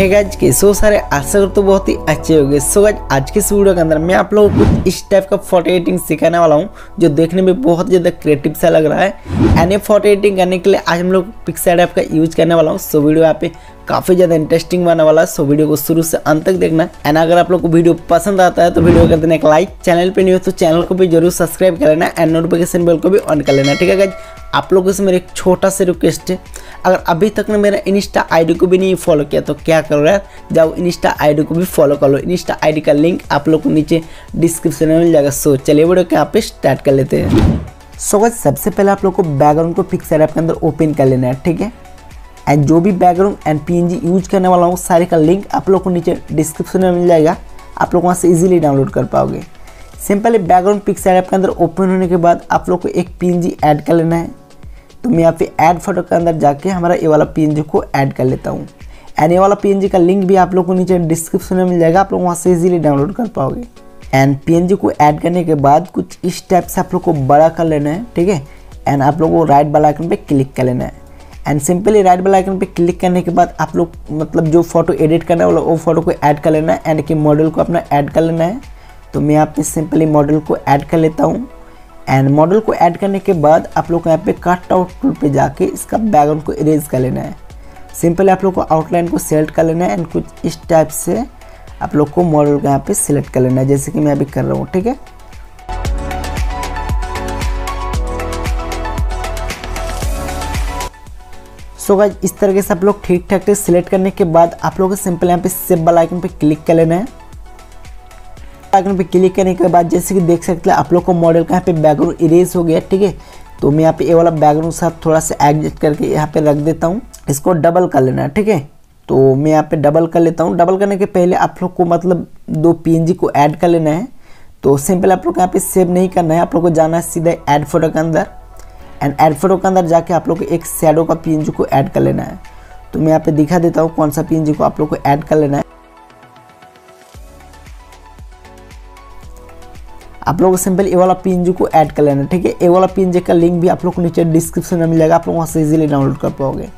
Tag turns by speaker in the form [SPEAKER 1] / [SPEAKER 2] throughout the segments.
[SPEAKER 1] है के सो सारे आशा कर तो बहुत ही अच्छे हो गए सो गाइज़, आज के इस वीडियो के अंदर मैं आप लोगों को इस टाइप का फ़ोटो एडिटिंग सिखाने वाला हूँ, जो देखने में बहुत ज़्यादा क्रिएटिव सा लग रहा है। एंड फ़ोटो एडिटिंग करने के लिए आज हम लोग पिक्सल ऐप का यूज़ करने वाला हूँ। सो वीडियो यहाँ पे काफ़ी ज़्यादा इंटरेस्टिंग बनने वाला है। सो वीडियो को शुरू से अंत तक देखना। एंड अगर आप लोग को वीडियो पसंद आता है तो वीडियो कर देना एक लाइक चैनल पर नहीं हो तो चैनल को भी ज़रूर सब्सक्राइब कर लेना। एंड नोटिफिकेशन बेल को भी ऑन कर लेना। ठीक है गाइज़? आप लोगों से मेरा एक छोटा सा रिक्वेस्ट है। अगर अभी तक ने मेरा इंस्टा आईडी को भी नहीं फॉलो किया तो क्या करो यार? जाओ इंस्टा आईडी को भी फॉलो कर लो। इंस्टा आईडी का लिंक आप लोग को नीचे डिस्क्रिप्शन में मिल जाएगा। सो चलिए वीडियो के यहाँ पे स्टार्ट कर लेते हैं। सो so, सबसे पहले आप लोग को बैकग्राउंड को पिक्सल ऐप के अंदर ओपन कर लेना है ठीक है? एंड जो भी बैकग्राउंड एंड PNG यूज़ करने वाला हूँ सारे का लिंक आप लोग को नीचे डिस्क्रिप्शन में मिल जाएगा। आप लोग वहाँ से इजीली डाउनलोड कर पाओगे। सिंपली बैकग्राउंड पिक्सल ऐप के अंदर ओपन होने के बाद आप लोग को एक PNG ऐड कर लेना है। तो मैं यहाँ पे ऐड फ़ोटो के अंदर जाके हमारा ये वाला PNG को ऐड कर लेता हूँ। एंड ये वाला PNG का लिंक भी आप लोग को नीचे डिस्क्रिप्शन में मिल जाएगा, आप लोग वहाँ से इजीली डाउनलोड कर पाओगे। एंड PNG को ऐड करने के बाद कुछ इस टाइप से आप लोग को बड़ा कर लेना है, ठीक है? एंड आप लोग को राइट वाला आइकन पे क्लिक कर लेना है। एंड सिंपली राइट वाला आइकन पे क्लिक करने के बाद आप लोग मतलब जो फ़ोटो एडिट करना है, वो फ़ोटो को ऐड कर लेना है। एंड कि मॉडल को अपना ऐड कर लेना है। तो मैं यहाँ पे सिंपली मॉडल को ऐड कर लेता हूँ। एंड मॉडल को ऐड करने के बाद आप लोग को यहाँ पे कट आउट टूल पे जाके इसका बैकग्राउंड को इरेज कर लेना है। सिंपल आप लोग को आउटलाइन को सेलेक्ट कर लेना है एंड कुछ इस टाइप से आप लोग को मॉडल को यहाँ पे सिलेक्ट कर लेना है, जैसे कि मैं अभी कर रहा हूँ, ठीक है? सो गाइज़ इस तरीके से आप लोग ठीक ठाक से सिलेक्ट करने के बाद आप लोग सिंपल यहाँ पे सेव वाला आइकन पे क्लिक कर लेना है। आइकन पे क्लिक करने के बाद जैसे कि देख सकते हैं, आप लोग को मॉडल का यहाँ पे बैकग्राउंड इरेज हो गया, ठीक है? तो मैं यहाँ पे ये वाला बैकग्राउंड साथ थोड़ा सा एडजस्ट करके यहाँ पे रख देता हूँ। इसको डबल कर लेना है, ठीक है? तो मैं यहाँ पे डबल कर लेता हूँ। डबल करने के पहले आप लोग को मतलब दो पीएनजी को ऐड कर लेना है। तो सिंपल आप लोग यहाँ पे सेव नहीं करना है। आप लोग को जाना है सीधा ऐड फ़ोटो के अंदर। एंड ऐड फ़ोटो के अंदर जाके आप लोग को एक शेडो का पीएनजी को ऐड कर लेना है। तो मैं यहाँ पे दिखा देता हूँ कौन सा पीएनजी को आप लोग को ऐड कर लेना है। आप लोग सिंपल ए वाला पी को ऐड कर लेना, ठीक है? ए वाला पी का लिंक भी आप लोग को नीचे डिस्क्रिप्शन में मिलेगा, आप लोग वहाँ से इजीली डाउनलोड कर पाओगे।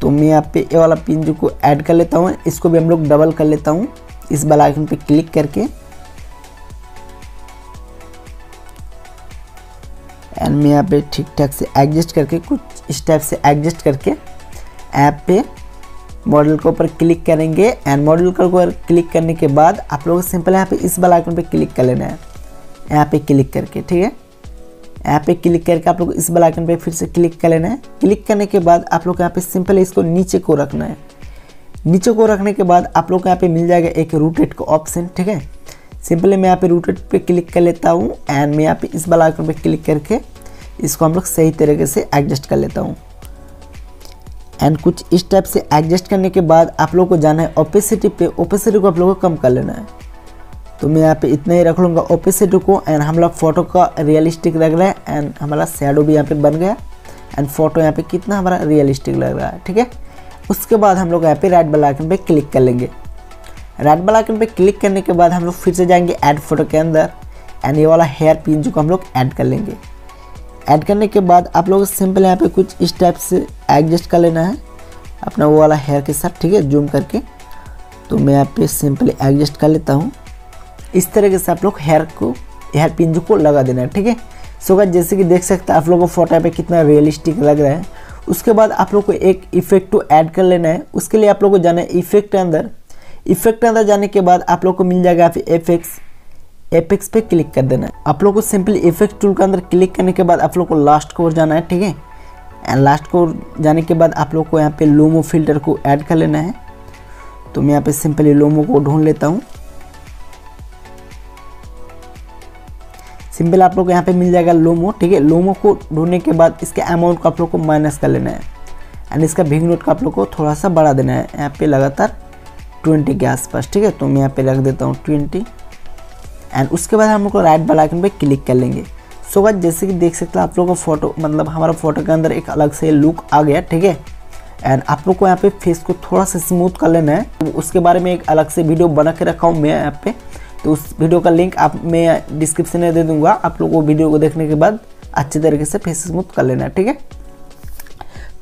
[SPEAKER 1] तो मैं यहाँ पे ए वाला पी को ऐड कर लेता हूँ, इसको भी हम लोग डबल कर लेता हूँ। इस वाला आइकन पे क्लिक करके। एंड मैं यहाँ पे ठीक ठाक से एडजस्ट करके, कुछ इस टाइप से एडजस्ट करके ऐप पे मॉडल के ऊपर क्लिक करेंगे एंड मॉडल के ऊपर क्लिक करने के बाद आप लोग सिंपल यहाँ पे इस वाला आइकन पे क्लिक कर लेना है। यहाँ पे क्लिक करके, ठीक है? यहाँ पे क्लिक करके आप लोग इस वाला आइकन पे फिर से क्लिक कर लेना है। क्लिक करने के बाद आप लोग यहाँ पे सिंपल इसको नीचे को रखना है। नीचे को रखने के बाद आप लोग को यहाँ पे मिल जाएगा एक रूटेड का ऑप्शन ठीक है? सिंपली मैं यहाँ पे रूटेड पे क्लिक कर लेता हूँ एंड मैं यहाँ पे इस वाला आइकन पे क्लिक करके इसको हम लोग सही तरीके से एडजस्ट कर लेता हूँ। एंड कुछ इस टाइप से एडजस्ट करने के बाद आप लोग को जाना है ओपेसिटी पे ओपेसिटी को आप लोगों को कम कर लेना है। तो मैं यहाँ पे इतना ही रख लूँगा ओपेसिटी को एंड हम लोग फ़ोटो का रियलिस्टिक लग रहा है एंड हमारा शेडो भी यहाँ पे बन गया। एंड फ़ोटो यहाँ पे कितना हमारा रियलिस्टिक लग रहा है, ठीक है? उसके बाद हम लोग यहाँ पे राइट वाला आइकन पे क्लिक कर लेंगे। राइट वाला आइकन क्लिक करने के बाद हम लोग फिर से जाएँगे ऐड फ़ोटो के अंदर। एंड ये वाला हेयर पिन जो को हम लोग ऐड कर लेंगे। ऐड करने के बाद आप लोग सिंपल यहाँ पे कुछ इस टाइप से एडजस्ट कर लेना है। अपना वो वाला हेयर के साथ, ठीक है? जूम करके। तो मैं यहाँ पे सिंपली एडजस्ट कर लेता हूँ। इस तरीके से आप लोग हेयर को हेयर पिंज को लगा देना है, ठीक है? सो गाइस जैसे कि देख सकते हैं, आप लोगों को फ़ोटो पे कितना रियलिस्टिक लग रहा है। उसके बाद आप लोग को एक इफ़ेक्ट को ऐड कर लेना है। उसके लिए आप लोग को जाना है इफ़ेक्ट के अंदर। इफ़ेक्ट के अंदर जाने के बाद आप लोग को मिल जाएगा यहाँ पे एफेक्स एपेक्स पे क्लिक कर देना है। आप लोग को सिंपली इफ़ेक्ट टूल के अंदर क्लिक करने के बाद आप लोग को लास्ट को जाना है, ठीक है? एंड लास्ट को जाने के बाद आप लोग को यहाँ पे लोमो फ़िल्टर को ऐड कर लेना है। तो मैं यहाँ पे सिंपली लोमो को ढूंढ लेता हूँ। सिंपल आप लोग को यहाँ पे मिल जाएगा लोमो ठीक है? लोमो को ढूँढने के बाद इसके अमाउंट को आप लोग को माइनस कर लेना है। एंड इसका भिंग नोट का आप लोग को थोड़ा सा बढ़ा देना है। यहाँ पे लगातार ट्वेंटी के आसपास, ठीक है? तो मैं यहाँ पे रख देता हूँ ट्वेंटी एंड उसके बाद हम लोग को राइट वाला आइकन पे क्लिक कर लेंगे। सो so, जैसे कि देख सकते हैं आप लोग का फ़ोटो मतलब हमारा फ़ोटो के अंदर एक अलग से लुक आ गया ठीक है? एंड आप लोग को यहाँ पे फेस को थोड़ा सा स्मूथ कर लेना है। तो उसके बारे में एक अलग से वीडियो बना के रखा हूँ मैं यहाँ पे। तो उस वीडियो का लिंक आप मैं डिस्क्रिप्शन में दे दूँगा। आप लोग वो वीडियो को देखने के बाद अच्छे तरीके से फेस स्मूथ कर लेना है ठीक है?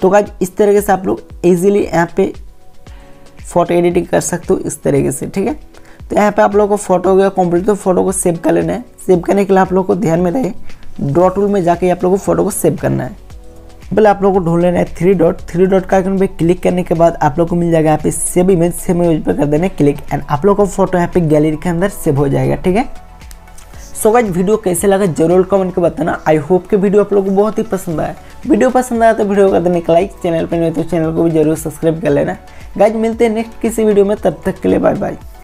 [SPEAKER 1] तो गाइज़ इस तरीके से आप लोग ईजिली यहाँ पे फ़ोटो एडिटिंग कर सकते हो इस तरीके से ठीक है? तो यहाँ पे आप लोगों को फ़ोटो हो गया कंप्लीट तो फ़ोटो को सेव कर लेना है। सेव करने के लिए आप लोग को ध्यान में रहे ड्रॉ टूल में जाके आप लोग को फ़ोटो को सेव करना है। पहले आप लोग को ढूंढ लेना है थ्री डॉट थ्री डॉट का आइकन पे क्लिक करने के बाद आप लोग को मिल जाएगा यहाँ पे सेव इमेज सेव इमेज पर कर देना क्लिक एंड आप लोग का फ़ोटो यहाँ पे गैलरी के अंदर सेव हो जाएगा, ठीक है? सो गाइज़ वीडियो कैसे लगा ज़रूर कमेंट के बताना। आई होप कि वीडियो आप लोग को बहुत ही पसंद आया। वीडियो पसंद आया तो वीडियो कर देने का लाइक चैनल पर नहीं तो चैनल को भी ज़रूर सब्सक्राइब कर लेना। गाइज़ मिलते हैं नेक्स्ट किसी वीडियो में। तब तक के लिए बाय बाय